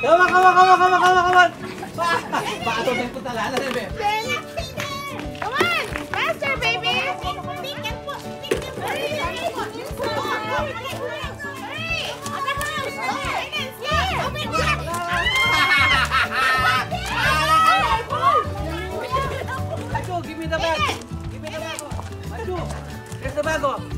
Come on, come on, come on. Baka ito din po talala, bebe. Come on! Faster, baby! Give me the bag. Give me the bag. Maju. Here's the bag.